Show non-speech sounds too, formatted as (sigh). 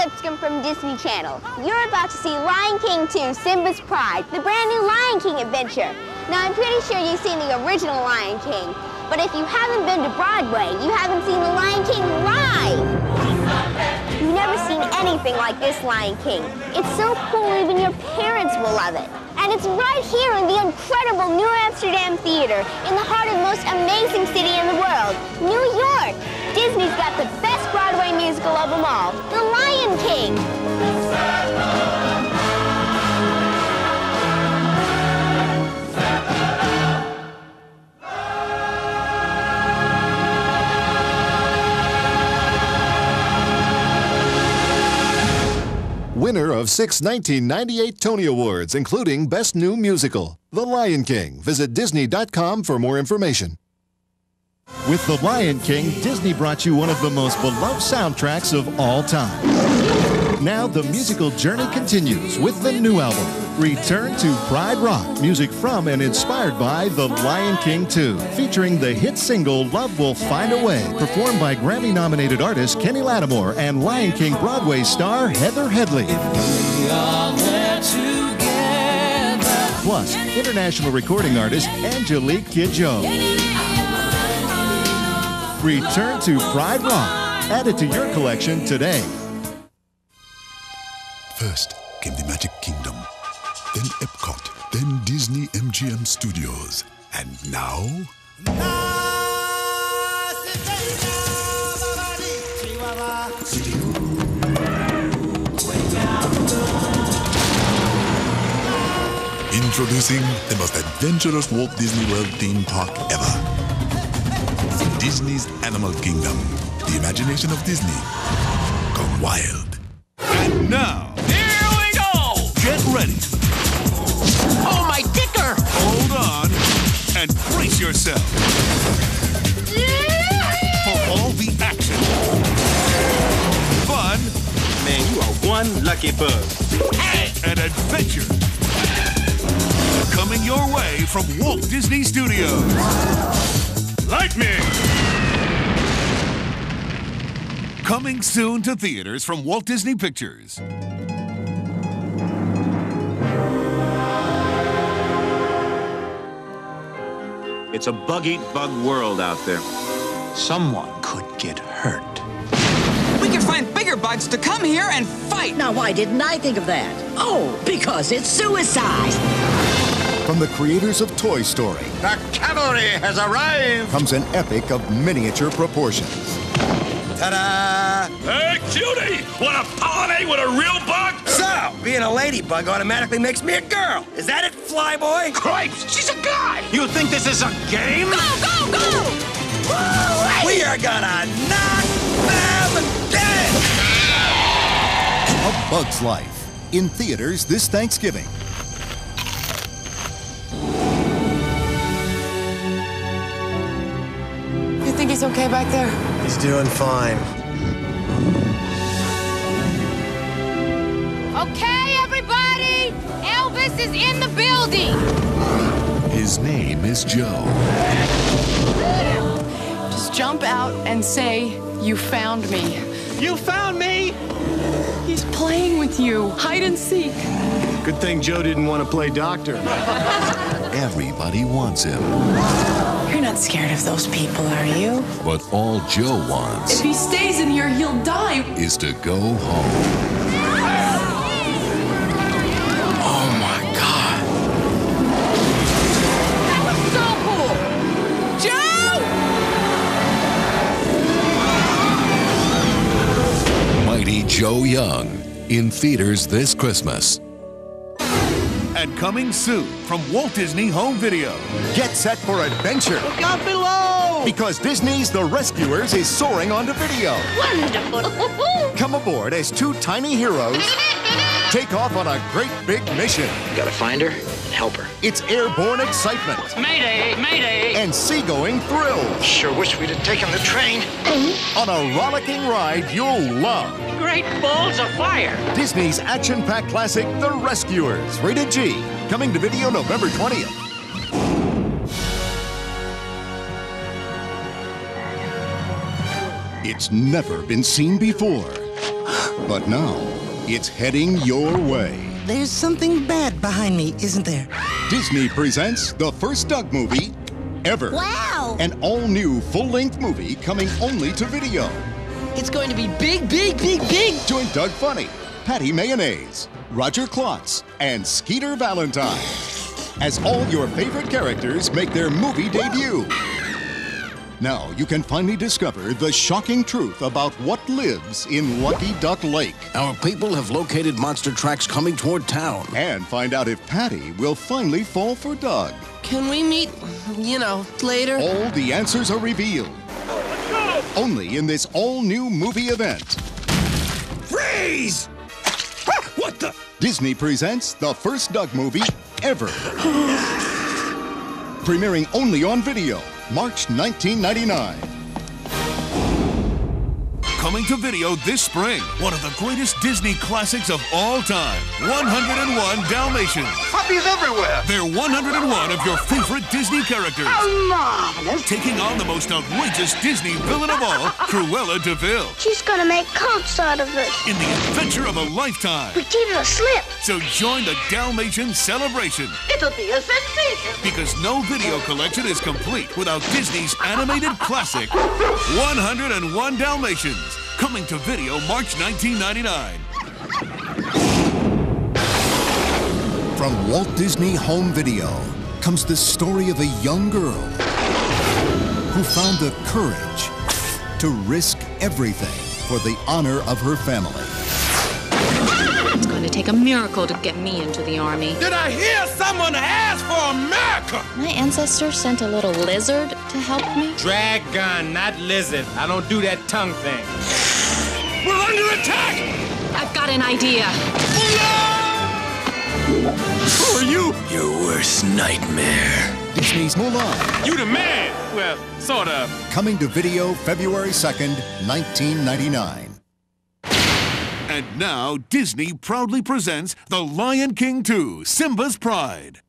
Lipscomb from Disney Channel. You're about to see Lion King 2, Simba's Pride, the brand new Lion King adventure. Now, I'm pretty sure you've seen the original Lion King, but if you haven't been to Broadway, you haven't seen the Lion King live. You've never seen anything like this Lion King. It's so cool, even your parents will love it. And it's right here in the incredible New Amsterdam Theater, in the heart of the most amazing city in the world, New York. Disney's got the best Broadway musical of them all, The Lion Winner of six 1998 Tony Awards, including Best New Musical, The Lion King. Visit Disney.com for more information. With The Lion King, Disney brought you one of the most beloved soundtracks of all time. Now the musical journey continues with the new album, Return to Pride Rock, music from and inspired by The Lion King 2, featuring the hit single Love Will Find a Way, performed by Grammy nominated artist Kenny Lattimore and Lion King Broadway star Heather Headley. Plus, international recording artist Angelique Kidjo. Return to Pride Rock. Add it to your collection today. First came the Magic Kingdom, then Epcot, then Disney MGM Studios, and now. Introducing the most adventurous Walt Disney World theme park ever. Disney's Animal Kingdom. The imagination of Disney. Gone wild. And now, and brace yourself for all the action, fun, Man, you are one lucky bug. and adventure. Coming your way from Walt Disney Studios. Lightning! Coming soon to theaters from Walt Disney Pictures. It's a bug eat bug world out there. Someone could get hurt. We could find bigger bugs to come here and fight. Now, why didn't I think of that? Oh, because it's suicide. From the creators of Toy Story The cavalry has arrived! comes an epic of miniature proportions. Ta-da! Hey, cutie! Want to pollinate with a real bug? So, being a ladybug automatically makes me a girl. Is that it, flyboy? Cripes, she's a guy! You think this is a game? Go, go, go! We are gonna knock them dead! A Bug's Life. In theaters this Thanksgiving. You think he's okay back there? He's doing fine. Okay, everybody! Elvis is in the building! His name is Joe. Just jump out and say, You found me. You found me! He's playing with you. Hide and seek. Good thing Joe didn't want to play doctor. (laughs) Everybody wants him. You're not scared of those people, are you? But all Joe wants If he stays in here, he'll die. is to go home. Joe Young. In theaters this Christmas. And coming soon from Walt Disney Home Video. Get set for adventure. Look out below! Because Disney's The Rescuers is soaring onto video. Wonderful! (laughs) Come aboard as two tiny heroes take off on a great big mission. Gotta find her and help her. It's airborne excitement Mayday, mayday! and seagoing thrills Sure wish we'd have taken the train. on a rollicking ride you'll love. Great balls of fire! Disney's action-packed classic, The Rescuers, rated G, coming to video November 20th. It's never been seen before. But now, it's heading your way. There's something bad behind me, isn't there? Disney presents the first Doug movie ever. Wow! An all new full length movie coming only to video. It's going to be big, big, big, big! Join Doug Funnie, Patty Mayonnaise, Roger Klotz, and Skeeter Valentine as all your favorite characters make their movie debut. Now you can finally discover the shocking truth about what lives in Lucky Duck Lake. Our people have located monster tracks coming toward town. And find out if Patty will finally fall for Doug. Can we meet, you know, later? All the answers are revealed. Only in this all new movie event. Freeze! Ah, what the? Disney presents the first Doug movie ever. (gasps) Premiering only on video, March 1999. Coming to video this spring, one of the greatest Disney classics of all time 101 Dalmatians. Puppies everywhere! They're 101 of your favorite Disney characters. Oh, marvelous! Taking on the most outrageous Disney villain of all, Cruella de Vil. She's gonna make coats out of us. In the adventure of a lifetime. We gave her a slip. So join the Dalmatian celebration. It'll be a sensation. Because no video collection is complete without Disney's animated classic, 101 Dalmatians. Coming to video March 1999. From Walt Disney Home Video comes the story of a young girl who found the courage to risk everything for the honor of her family. It's going to take a miracle to get me into the army. Did I hear someone ask for a miracle? My ancestor sent a little lizard to help me. Dragon, not lizard. I don't do that tongue thing. We're under attack! I've got an idea. Who are you? Your worst nightmare. Disney's Mulan. You the man! Well, sort of. Coming to video February 2nd, 1999. And now, Disney proudly presents The Lion King 2 Simba's Pride.